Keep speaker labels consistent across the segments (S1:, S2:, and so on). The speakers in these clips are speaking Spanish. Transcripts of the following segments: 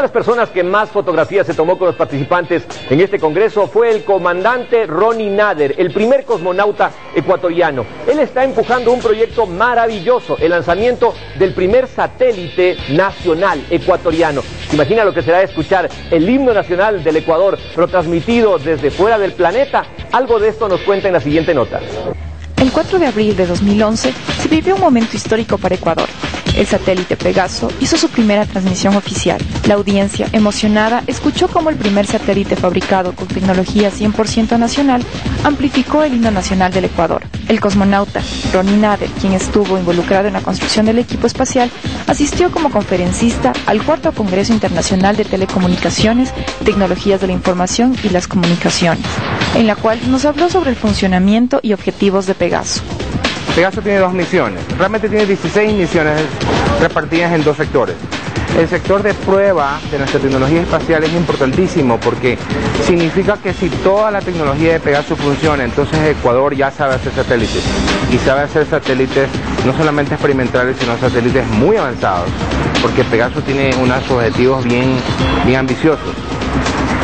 S1: de las personas que más fotografías se tomó con los participantes en este congreso fue el comandante Ronnie Nader, el primer cosmonauta ecuatoriano. Él está empujando un proyecto maravilloso, el lanzamiento del primer satélite nacional ecuatoriano. imagina lo que será escuchar el himno nacional del Ecuador, pero transmitido desde fuera del planeta? Algo de esto nos cuenta en la siguiente nota.
S2: El 4 de abril de 2011 se vivió un momento histórico para Ecuador el satélite Pegaso hizo su primera transmisión oficial. La audiencia, emocionada, escuchó cómo el primer satélite fabricado con tecnología 100% nacional amplificó el himno nacional del Ecuador. El cosmonauta Ronnie Nader, quien estuvo involucrado en la construcción del equipo espacial, asistió como conferencista al cuarto Congreso Internacional de Telecomunicaciones, Tecnologías de la Información y las Comunicaciones, en la cual nos habló sobre el funcionamiento y objetivos de Pegaso.
S3: Pegaso tiene dos misiones, realmente tiene 16 misiones repartidas en dos sectores. El sector de prueba de nuestra tecnología espacial es importantísimo porque significa que si toda la tecnología de Pegaso funciona, entonces Ecuador ya sabe hacer satélites. Y sabe hacer satélites no solamente experimentales, sino satélites muy avanzados, porque Pegaso tiene unos objetivos bien, bien ambiciosos.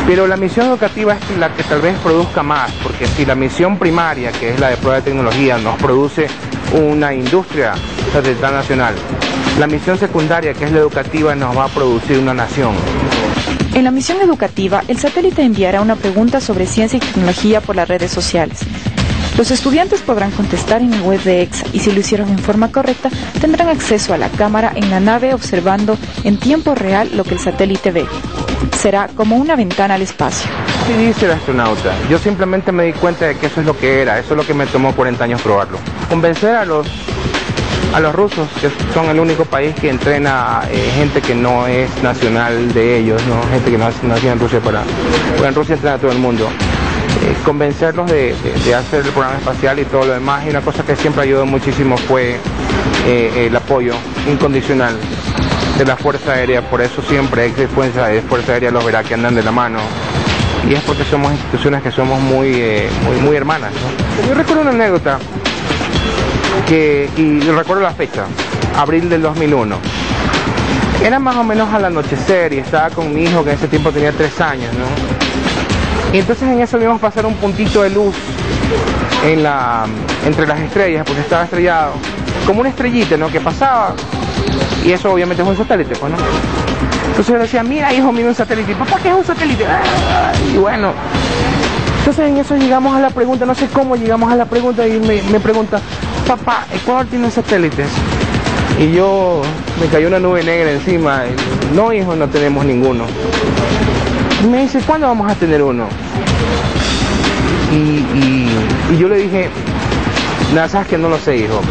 S3: Pero la misión educativa es la que tal vez produzca más, porque si la misión primaria, que es la de prueba de tecnología, nos produce una industria satelital nacional, la misión secundaria, que es la educativa, nos va a producir una nación.
S2: En la misión educativa, el satélite enviará una pregunta sobre ciencia y tecnología por las redes sociales. Los estudiantes podrán contestar en el web de EXA y si lo hicieron en forma correcta, tendrán acceso a la cámara en la nave observando en tiempo real lo que el satélite ve será como una ventana al espacio.
S3: Sí dice el astronauta, yo simplemente me di cuenta de que eso es lo que era, eso es lo que me tomó 40 años probarlo. Convencer a los a los rusos, que son el único país que entrena eh, gente que no es nacional de ellos, ¿no? gente que no nació en Rusia para... Bueno, en Rusia entrena todo el mundo. Eh, convencerlos de, hacer el programa espacial y todo lo demás. Y una cosa que siempre ayudó muchísimo fue eh, el apoyo incondicional de la Fuerza Aérea, por eso siempre hay Fuerza, Fuerza Aérea los verá que andan de la mano. Y es porque somos instituciones que somos muy, eh, muy, hermanas. Yo recuerdo una anécdota que, y recuerdo la fecha, abril del 2001. Era más o menos al anochecer y estaba con mi hijo que en ese tiempo tenía tres años, Y entonces en eso vimos pasar un puntito de luz en la, entre las estrellas, porque estaba estrellado, como una estrellita, ¿no? Que pasaba y eso obviamente es un satélite, pues, ¿no? Entonces yo decía, mira hijo, mira un satélite. Papá, ¿qué es un satélite? y bueno, entonces en eso llegamos a la pregunta, no sé cómo llegamos a la pregunta y me, pregunta, papá, ¿Ecuador tiene satélites? Y yo me cayó una nube negra encima. no, hijo, no tenemos ninguno. Y me dice, ¿cuándo vamos a tener uno? Y, y yo le dije, nada, sabes que no lo sé, hijo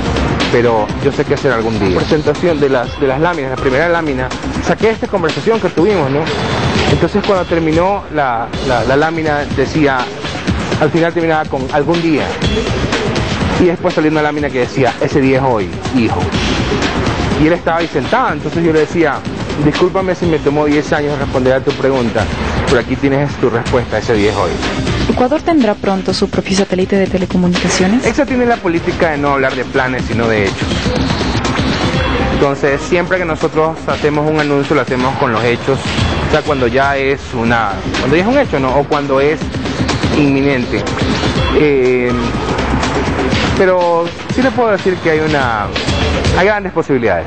S3: pero yo sé qué hacer algún día. Presentación de las, de las láminas, la primera lámina, saqué esta conversación que tuvimos, ¿no? Entonces cuando terminó la, lámina decía, al final terminaba con algún día. Y después salió una lámina que decía, ese día es hoy, hijo. Y él estaba ahí sentado, entonces yo le decía, discúlpame si me tomó 10 años responder a tu pregunta, pero aquí tienes tu respuesta, ese día es hoy.
S2: ¿Ecuador tendrá pronto su propio satélite de telecomunicaciones?
S3: EXA tiene la política de no hablar de planes, sino de hechos. Entonces, siempre que nosotros hacemos un anuncio, lo hacemos con los hechos, o sea, cuando ya es una, cuando ya es un hecho, ¿no? O cuando es inminente. Eh, pero sí le puedo decir que hay una, hay grandes posibilidades.